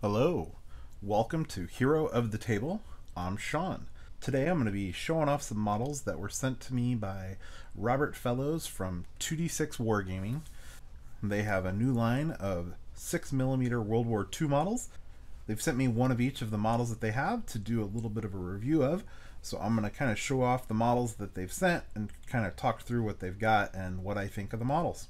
Hello, welcome to Hero of the Table. I'm Sean. Today I'm going to be showing off some models that were sent to me by Robert Fellows from 2D6 Wargaming. They have a new line of 6mm World War II models. They've sent me one of each of the models that they have to do a little bit of a review of. So I'm going to kind of show off the models that they've sent and kind of talk through what they've got and what I think of the models.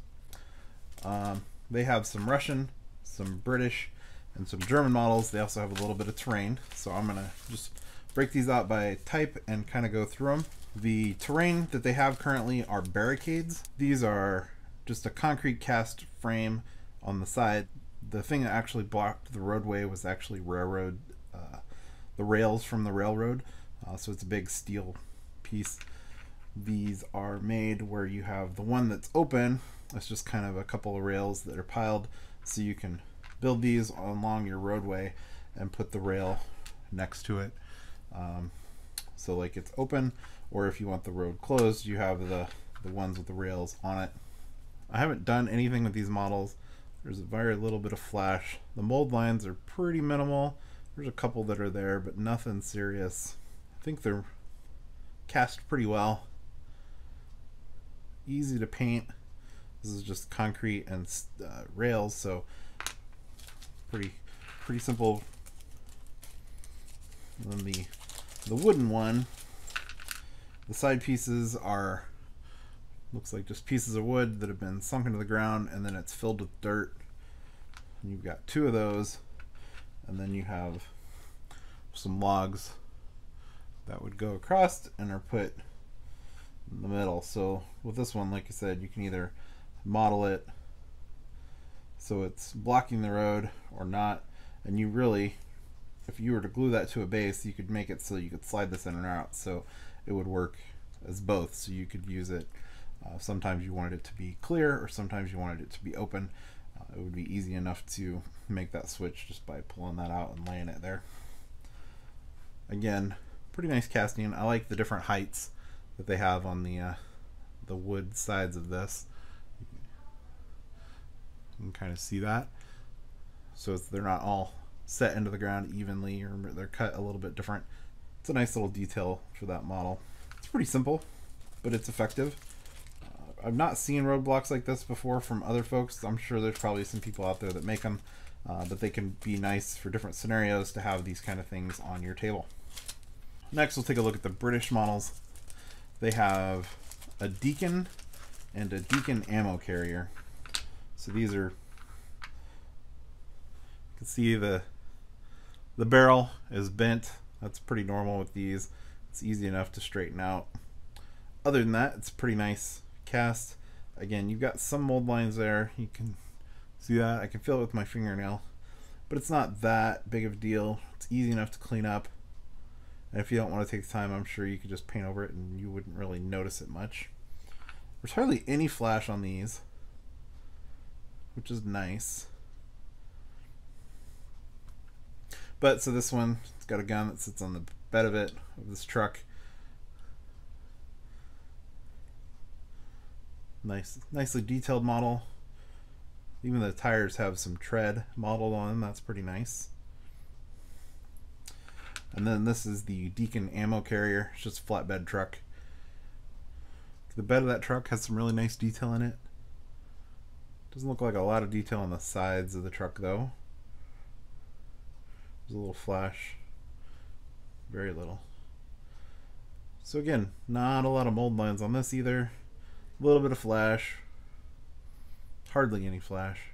Um, they have some Russian, some British, and some German models. They also have a little bit of terrain. So I'm going to just break these out by type and kind of go through them. The terrain that they have currently are barricades. These are just a concrete cast frame on the side. The thing that actually blocked the roadway was actually railroad, uh, the rails from the railroad. Uh, so it's a big steel piece. These are made where you have the one that's open. It's just kind of a couple of rails that are piled so you can build these along your roadway and put the rail next to it. Um, so like it's open, or if you want the road closed, you have the, the ones with the rails on it. I haven't done anything with these models. There's a very little bit of flash. The mold lines are pretty minimal. There's a couple that are there, but nothing serious. I think they're cast pretty well. Easy to paint. This is just concrete and uh, rails, so pretty pretty simple. And then the the wooden one, the side pieces are looks like just pieces of wood that have been sunk into the ground and then it's filled with dirt. And you've got two of those, and then you have some logs that would go across and are put in the middle. So with this one, like I said, you can either model it so it's blocking the road or not. And you really if you were to glue that to a base you could make it so you could slide this in and out. So it would work as both. So you could use it uh, sometimes you wanted it to be clear or sometimes you wanted it to be open. Uh, it would be easy enough to make that switch just by pulling that out and laying it there. Again pretty nice casting. I like the different heights that they have on the uh, the wood sides of this you can kind of see that. So they're not all set into the ground evenly or they're cut a little bit different. It's a nice little detail for that model. It's pretty simple, but it's effective. Uh, I've not seen roadblocks like this before from other folks. I'm sure there's probably some people out there that make them, uh, but they can be nice for different scenarios to have these kind of things on your table. Next, we'll take a look at the British models. They have a Deacon and a Deacon ammo carrier. So these are, you can see the the barrel is bent. That's pretty normal with these. It's easy enough to straighten out. Other than that, it's pretty nice cast. Again, you've got some mold lines there. You can see that. I can feel it with my fingernail. But it's not that big of a deal. It's easy enough to clean up. And if you don't want to take the time, I'm sure you could just paint over it and you wouldn't really notice it much. There's hardly any flash on these which is nice. But so this one, it's got a gun that sits on the bed of it, of this truck. Nice, nicely detailed model. Even the tires have some tread modeled on them. That's pretty nice. And then this is the Deacon ammo carrier. It's just a flatbed truck. The bed of that truck has some really nice detail in it. Doesn't look like a lot of detail on the sides of the truck though. There's a little flash. Very little. So again, not a lot of mold lines on this either. A little bit of flash. Hardly any flash.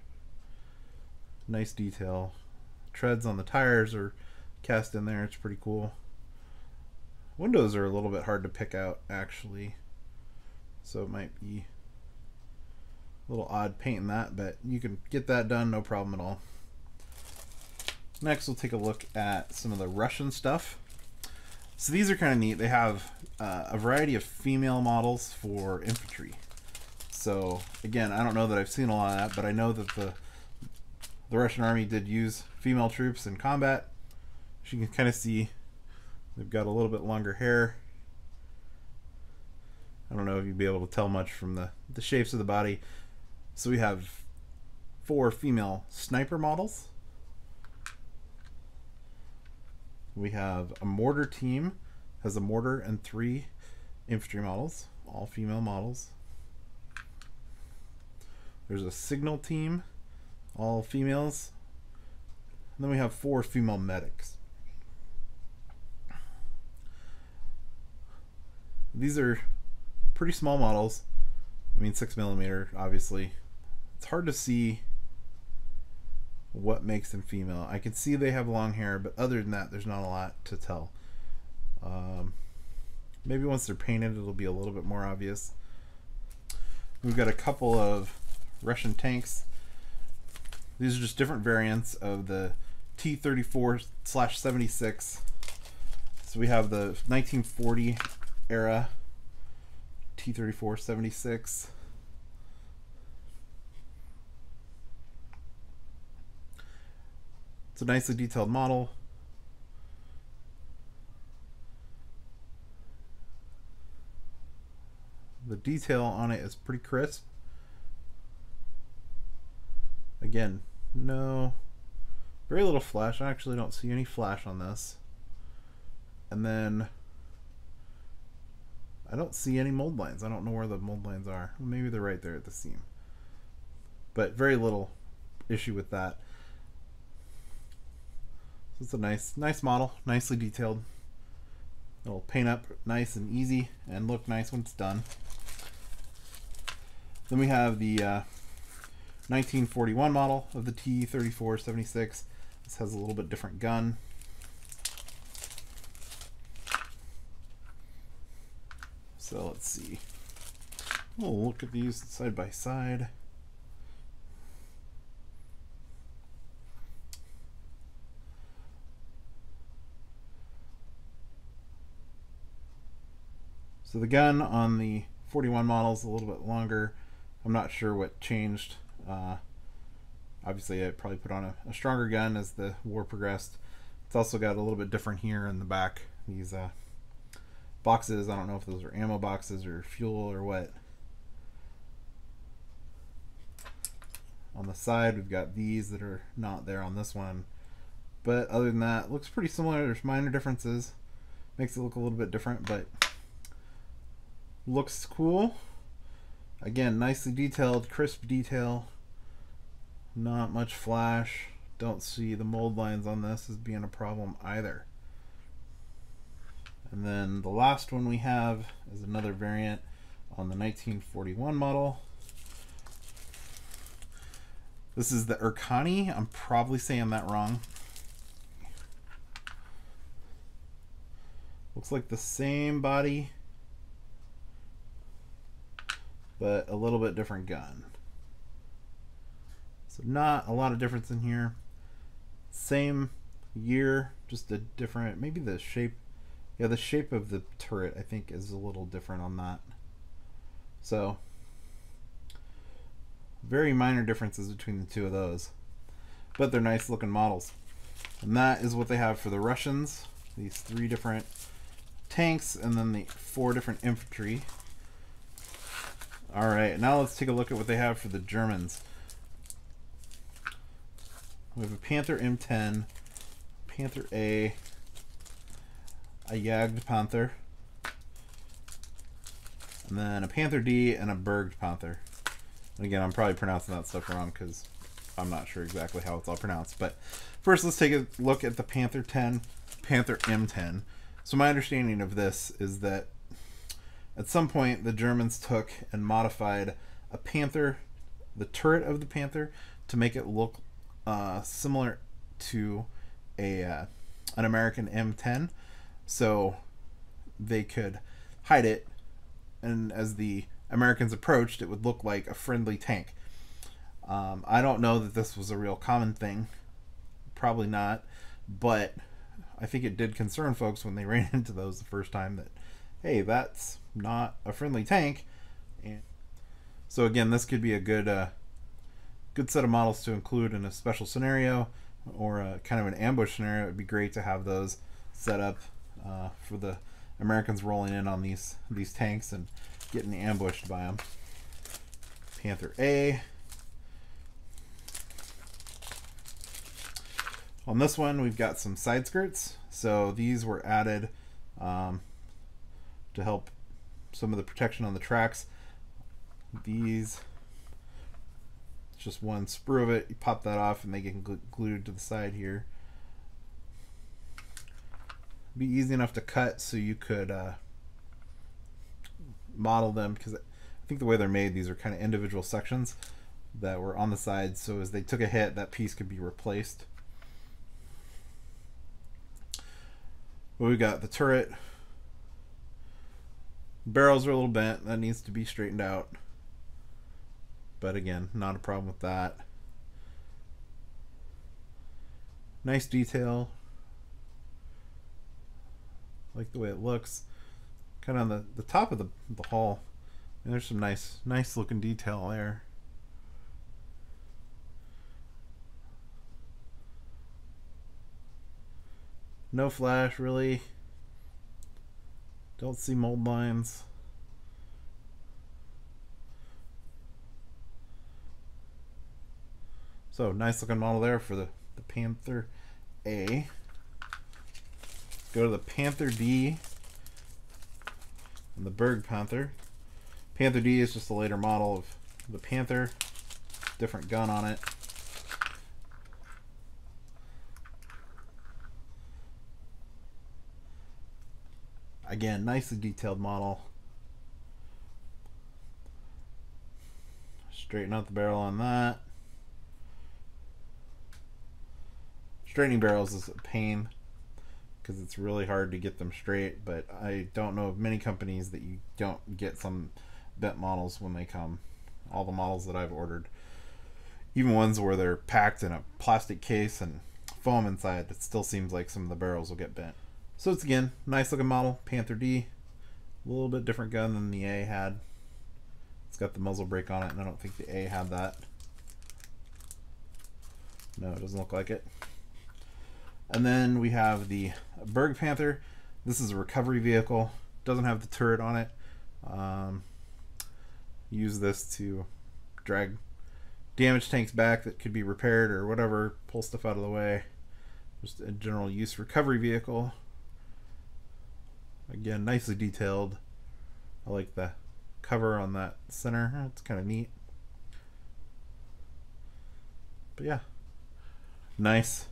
Nice detail. Treads on the tires are cast in there. It's pretty cool. Windows are a little bit hard to pick out actually. So it might be a little odd painting that, but you can get that done, no problem at all. Next, we'll take a look at some of the Russian stuff. So these are kind of neat. They have uh, a variety of female models for infantry. So again, I don't know that I've seen a lot of that, but I know that the the Russian army did use female troops in combat. As you can kind of see, they've got a little bit longer hair. I don't know if you'd be able to tell much from the, the shapes of the body, so we have four female sniper models. We have a mortar team, has a mortar and three infantry models, all female models. There's a signal team, all females. And then we have four female medics. These are pretty small models. I mean, six millimeter, obviously. It's hard to see what makes them female. I can see they have long hair, but other than that, there's not a lot to tell. Um, maybe once they're painted, it'll be a little bit more obvious. We've got a couple of Russian tanks. These are just different variants of the T-34 slash 76. So we have the 1940 era T-34 76. It's a nicely detailed model. The detail on it is pretty crisp. Again, no, very little flash. I actually don't see any flash on this. And then I don't see any mold lines. I don't know where the mold lines are. Maybe they're right there at the seam. But very little issue with that. So it's a nice, nice model, nicely detailed. It'll paint up nice and easy and look nice when it's done. Then we have the uh, 1941 model of the T-3476. This has a little bit different gun. So let's see. We'll look at these side by side. So the gun on the 41 model is a little bit longer. I'm not sure what changed. Uh, obviously, I probably put on a, a, stronger gun as the war progressed. It's also got a little bit different here in the back. These uh, boxes, I don't know if those are ammo boxes or fuel or what. On the side, we've got these that are not there on this one. But other than that, looks pretty similar. There's minor differences. Makes it look a little bit different, but looks cool. Again, nicely detailed, crisp detail. Not much flash. Don't see the mold lines on this as being a problem either. And then the last one we have is another variant on the 1941 model. This is the Urkani. I'm probably saying that wrong. Looks like the same body but a little bit different gun. So not a lot of difference in here. Same year, just a different, maybe the shape, yeah, the shape of the turret I think is a little different on that. So very minor differences between the two of those, but they're nice looking models. And that is what they have for the Russians. These three different tanks and then the four different infantry. All right, now let's take a look at what they have for the Germans. We have a Panther M10, Panther A, a Jagdpanther, and then a Panther D and a Bergpanther. And again, I'm probably pronouncing that stuff wrong because I'm not sure exactly how it's all pronounced. But first, let's take a look at the Panther 10, Panther M10. So my understanding of this is that at some point, the Germans took and modified a Panther, the turret of the Panther, to make it look uh, similar to a uh, an American M10, so they could hide it, and as the Americans approached, it would look like a friendly tank. Um, I don't know that this was a real common thing, probably not, but I think it did concern folks when they ran into those the first time that, hey, that's not a friendly tank. And so again, this could be a good uh, good set of models to include in a special scenario or a, kind of an ambush scenario. It'd be great to have those set up uh, for the Americans rolling in on these these tanks and getting ambushed by them. Panther A. On this one, we've got some side skirts. So these were added um, to help some of the protection on the tracks. These, just one sprue of it. You pop that off and they get glued to the side here. Be easy enough to cut so you could uh, model them because I think the way they're made, these are kind of individual sections that were on the sides. So as they took a hit, that piece could be replaced. But we got the turret. Barrels are a little bent. That needs to be straightened out. But again, not a problem with that. Nice detail. Like the way it looks. Kind of on the, the top of the, the hull. And there's some nice, nice looking detail there. No flash, really. Don't see mold lines. So, nice looking model there for the, the Panther A. Go to the Panther D and the Berg Panther. Panther D is just a later model of the Panther. Different gun on it. Again, nicely detailed model. Straighten out the barrel on that. Straightening barrels is a pain because it's really hard to get them straight, but I don't know of many companies that you don't get some bent models when they come. All the models that I've ordered, even ones where they're packed in a plastic case and foam inside, it still seems like some of the barrels will get bent. So it's again, nice looking model, Panther D. A little bit different gun than the A had. It's got the muzzle brake on it, and I don't think the A had that. No, it doesn't look like it. And then we have the Berg Panther. This is a recovery vehicle. Doesn't have the turret on it. Um, use this to drag damage tanks back that could be repaired or whatever. Pull stuff out of the way. Just a general use recovery vehicle. Again, nicely detailed. I like the cover on that center. It's kind of neat. But yeah, nice.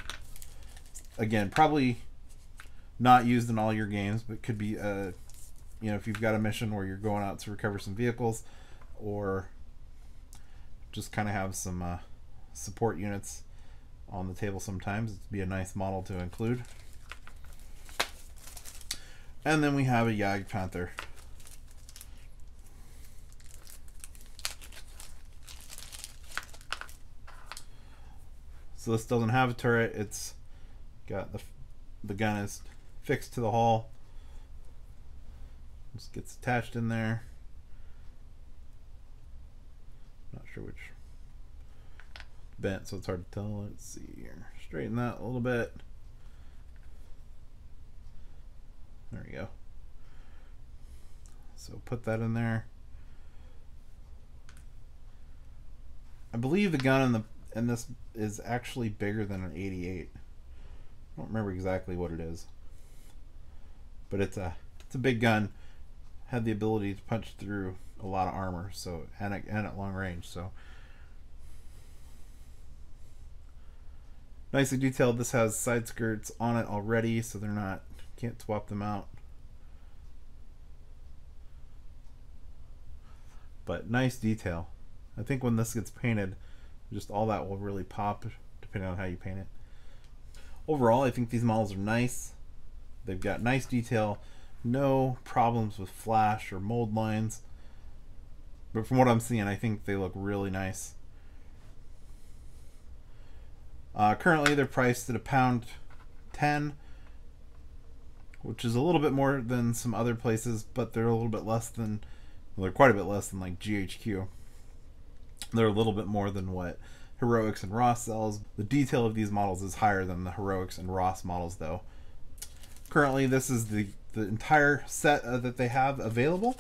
Again, probably not used in all your games, but could be, uh, you know, if you've got a mission where you're going out to recover some vehicles, or just kind of have some uh, support units on the table sometimes. It'd be a nice model to include. And then we have a Jagdpanther. So this doesn't have a turret. It's got the the gun is fixed to the hull. Just gets attached in there. Not sure which bent, so it's hard to tell. Let's see here. Straighten that a little bit. There we go. So put that in there. I believe the gun in the in this is actually bigger than an 88. I don't remember exactly what it is. But it's a it's a big gun. Had the ability to punch through a lot of armor, so and at, and at long range, so nicely detailed. This has side skirts on it already, so they're not can't swap them out. But nice detail. I think when this gets painted, just all that will really pop depending on how you paint it. Overall, I think these models are nice. They've got nice detail, no problems with flash or mold lines. But from what I'm seeing, I think they look really nice. Uh, currently, they're priced at a pound 10 which is a little bit more than some other places, but they're a little bit less than, well, they're quite a bit less than like GHQ. They're a little bit more than what Heroics and Ros sells. The detail of these models is higher than the Heroics and Ros models, though. Currently, this is the, the entire set uh, that they have available.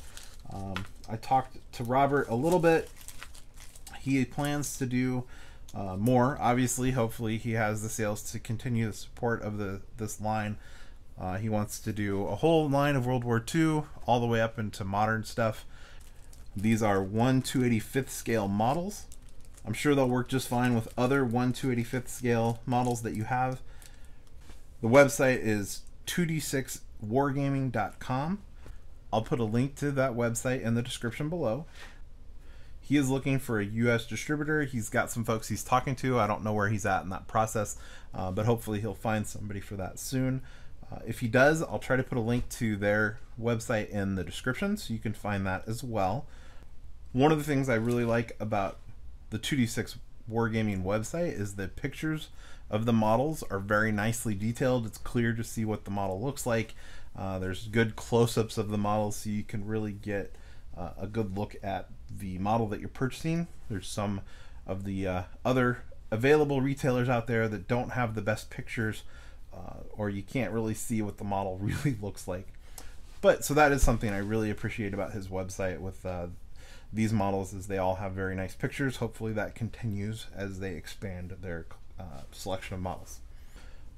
Um, I talked to Robert a little bit. He plans to do uh, more. Obviously, hopefully, he has the sales to continue the support of the this line Uh, he wants to do a whole line of World War II, all the way up into modern stuff. These are 1 285th scale models. I'm sure they'll work just fine with other 1 285th scale models that you have. The website is 2d6wargaming.com. I'll put a link to that website in the description below. He is looking for a U.S. distributor. He's got some folks he's talking to. I don't know where he's at in that process, uh, but hopefully he'll find somebody for that soon. Uh, if he does, I'll try to put a link to their website in the description so you can find that as well. One of the things I really like about the 2D6 Wargaming website is the pictures of the models are very nicely detailed. It's clear to see what the model looks like. Uh, there's good close ups of the models so you can really get uh, a good look at the model that you're purchasing. There's some of the uh, other available retailers out there that don't have the best pictures uh, or you can't really see what the model really looks like. But so that is something I really appreciate about his website with uh, these models is they all have very nice pictures. Hopefully that continues as they expand their uh, selection of models.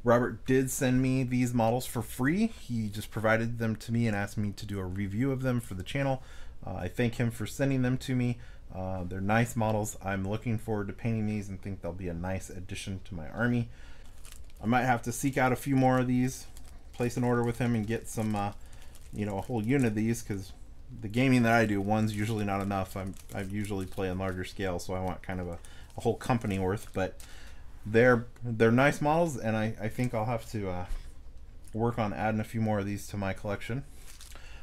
Robert did send me these models for free. He just provided them to me and asked me to do a review of them for the channel. Uh, I thank him for sending them to me. Uh, they're nice models. I'm looking forward to painting these and think they'll be a nice addition to my army. I might have to seek out a few more of these, place an order with him, and get some, uh, you know, a whole unit of these because the gaming that I do, one's usually not enough. I'm I usually play on larger scale, so I want kind of a, a whole company worth. But they're they're nice models, and I, I think I'll have to uh, work on adding a few more of these to my collection.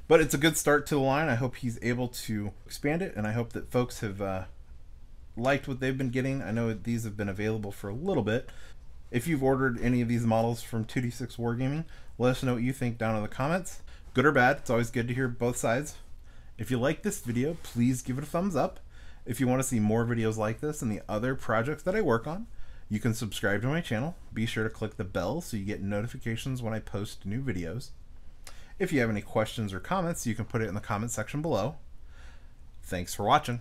But it's a good start to the line. I hope he's able to expand it, and I hope that folks have uh, liked what they've been getting. I know these have been available for a little bit. If you've ordered any of these models from 2D6 Wargaming, let us know what you think down in the comments. Good or bad, it's always good to hear both sides. If you like this video, please give it a thumbs up. If you want to see more videos like this and the other projects that I work on, you can subscribe to my channel. Be sure to click the bell so you get notifications when I post new videos. If you have any questions or comments, you can put it in the comment section below. Thanks for watching.